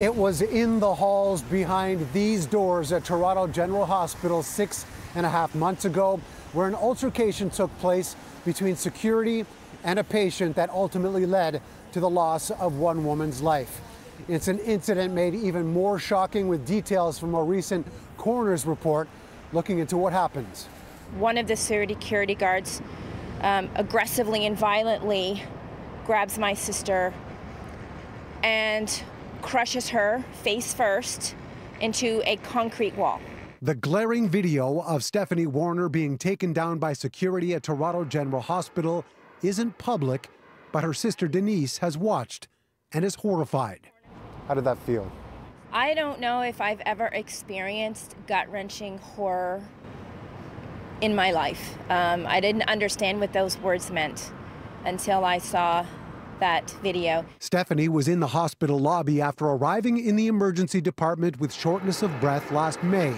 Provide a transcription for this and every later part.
It was in the halls behind these doors at Toronto General Hospital six and a half months ago, where an altercation took place between security and a patient that ultimately led to the loss of one woman's life. It's an incident made even more shocking with details from a recent coroner's report looking into what happens. One of the security guards um, aggressively and violently grabs my sister and crushes her face first into a concrete wall. The glaring video of Stephanie Warner being taken down by security at Toronto General Hospital isn't public, but her sister Denise has watched and is horrified. How did that feel? I don't know if I've ever experienced gut wrenching horror in my life. Um, I didn't understand what those words meant until I saw that video. Stephanie was in the hospital lobby after arriving in the emergency department with shortness of breath last May.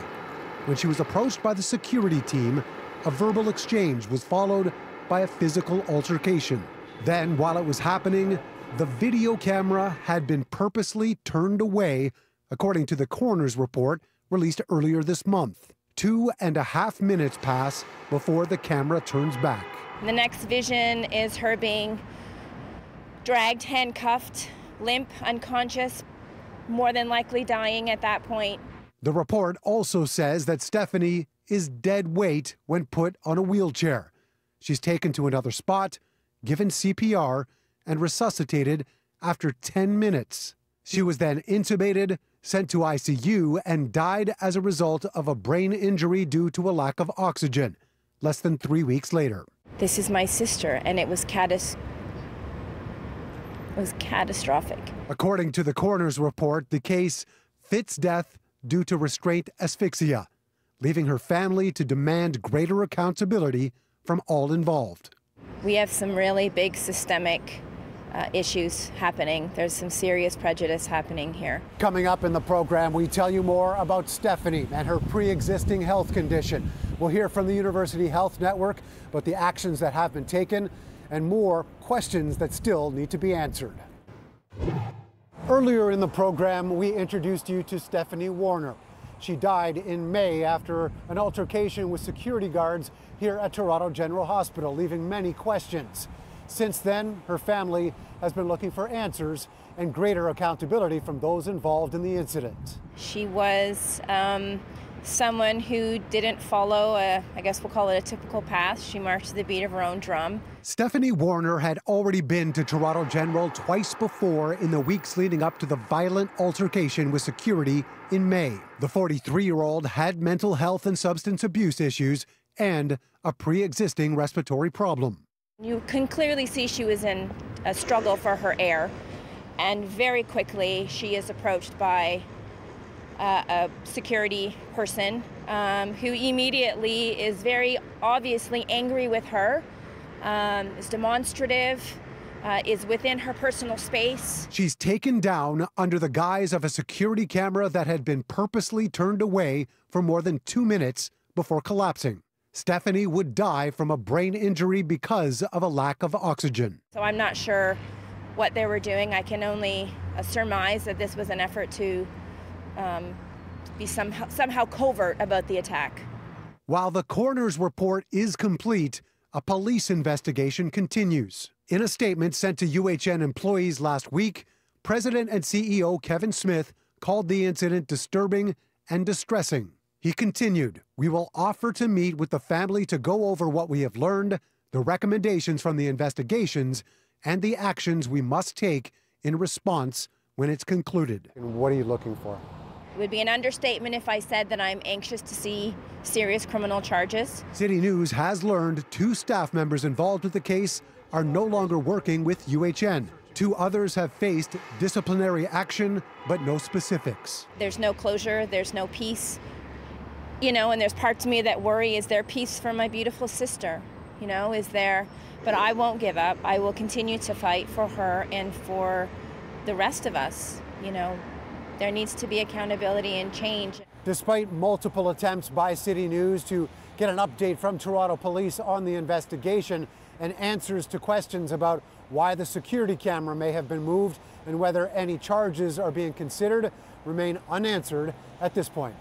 When she was approached by the security team, a verbal exchange was followed by a physical altercation. Then, while it was happening, the video camera had been purposely turned away, according to the coroner's report released earlier this month. Two and a half minutes pass before the camera turns back. The next vision is her being dragged, handcuffed, limp, unconscious, more than likely dying at that point. The report also says that Stephanie is dead weight when put on a wheelchair. She's taken to another spot, given CPR, and resuscitated after 10 minutes. She was then intubated, sent to ICU, and died as a result of a brain injury due to a lack of oxygen, less than three weeks later. This is my sister, and it was catas- it was catastrophic. According to the coroner's report, the case fits death due to restraint asphyxia, leaving her family to demand greater accountability from all involved. We have some really big systemic uh, issues happening. There's some serious prejudice happening here. Coming up in the program, we tell you more about Stephanie and her pre existing health condition. We'll hear from the University Health Network about the actions that have been taken and more questions that still need to be answered. Earlier in the program, we introduced you to Stephanie Warner. She died in May after an altercation with security guards here at Toronto General Hospital, leaving many questions. Since then, her family has been looking for answers and greater accountability from those involved in the incident. She was um, someone who didn't follow a, I guess we'll call it a typical path. She marched to the beat of her own drum. Stephanie Warner had already been to Toronto General twice before in the weeks leading up to the violent altercation with security in May. The 43 year old had mental health and substance abuse issues and a pre existing respiratory problem. You can clearly see she was in a struggle for her air, and very quickly she is approached by uh, a security person um, who immediately is very obviously angry with her, um, is demonstrative. Uh, is within her personal space. She's taken down under the guise of a security camera that had been purposely turned away for more than two minutes before collapsing. Stephanie would die from a brain injury because of a lack of oxygen. So I'm not sure what they were doing. I can only surmise that this was an effort to um, be somehow, somehow covert about the attack. While the coroner's report is complete, a police investigation continues. In a statement sent to UHN employees last week, President and CEO Kevin Smith called the incident disturbing and distressing. He continued, We will offer to meet with the family to go over what we have learned, the recommendations from the investigations, and the actions we must take in response when it's concluded. And what are you looking for? It would be an understatement if I said that I'm anxious to see serious criminal charges. City News has learned two staff members involved with the case are no longer working with UHN. Two others have faced disciplinary action, but no specifics. There's no closure, there's no peace. You know, and there's parts of me that worry is there peace for my beautiful sister? You know, is there? But I won't give up. I will continue to fight for her and for the rest of us. You know, there needs to be accountability and change. Despite multiple attempts by City News to get an update from Toronto police on the investigation and answers to questions about why the security camera may have been moved, and whether any charges are being considered remain unanswered at this point.